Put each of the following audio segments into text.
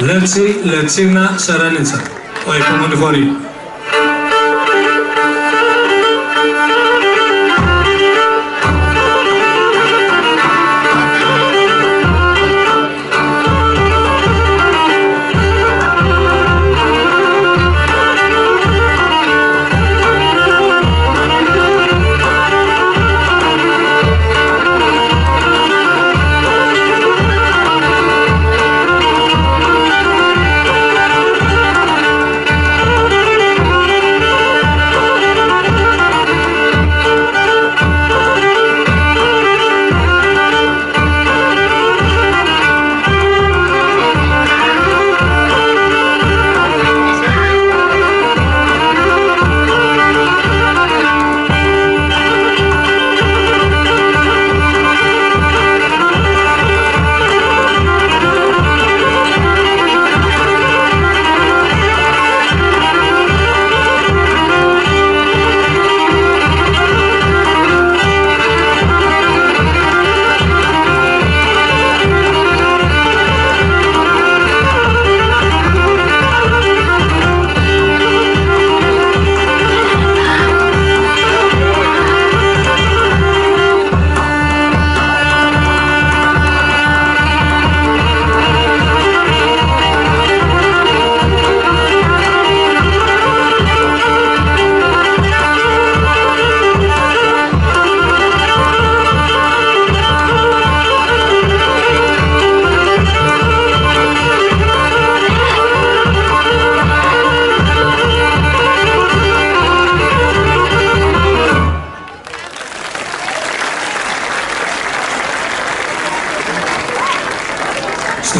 Λέτσι, Λετσίνα, Σερενίτσα. Ο επόμενη χωρί.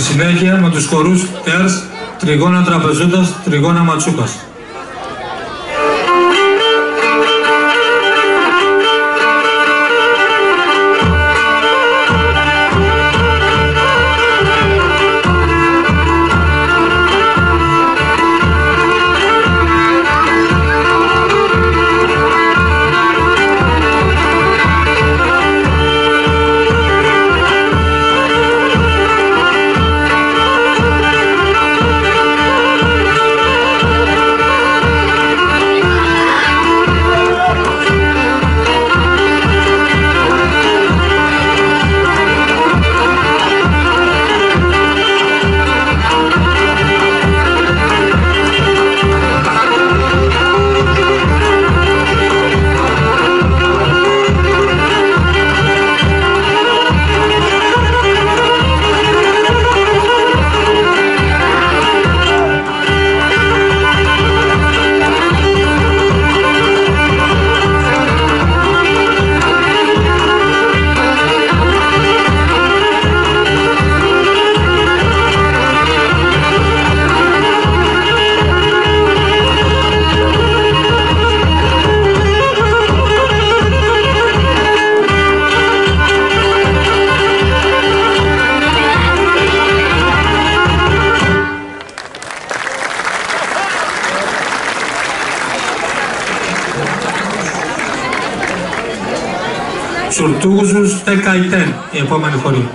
Συνέχεια με τους χορούς Τέρς, Τριγώνα Τραπεζούντας, Τριγώνα Ματσούκας. Σουρτούγουζους Τεκαϊτέν, η επόμενη χωρί.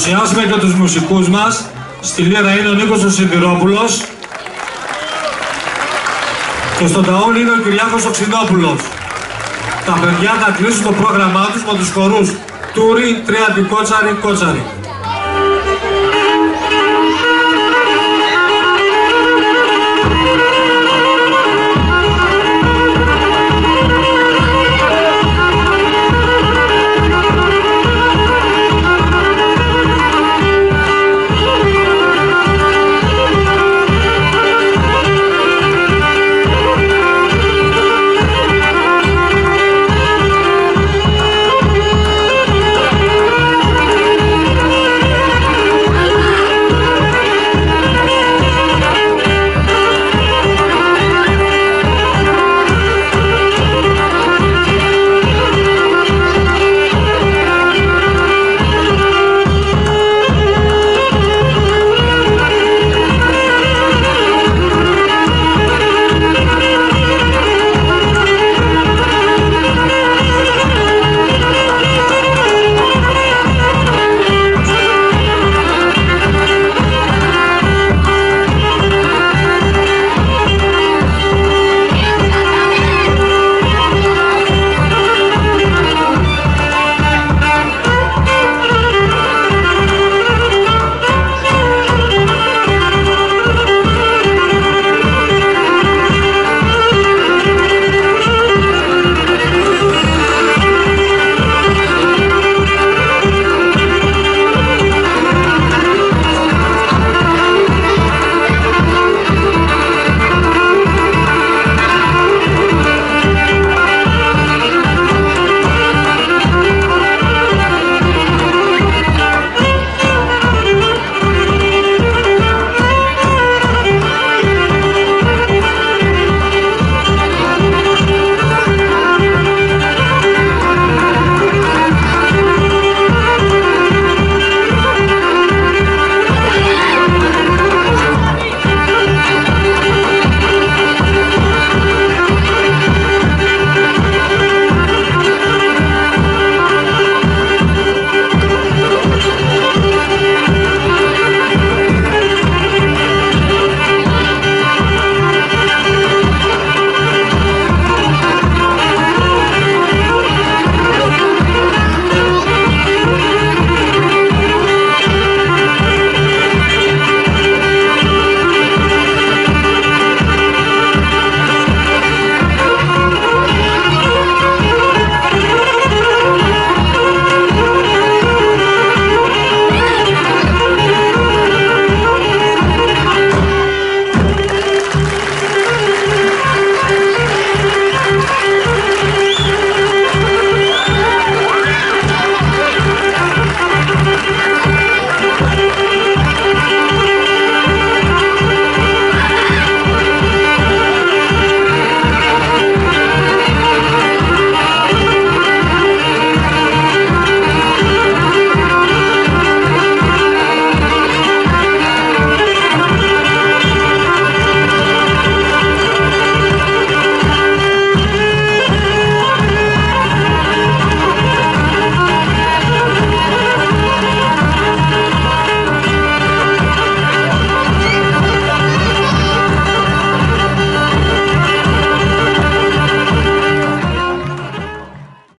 Παρουσιάσουμε και τους μουσικούς μας. Στη λίρα είναι ο Νίκος ο Σιδηρόπουλος και στον ταόν είναι ο Κυριάκος Οξυνόπουλος. Τα παιδιά θα κλείσουν το πρόγραμμά τους με τους χορούς Τούρι, Τριαντικότσαρη, Κότσαρη.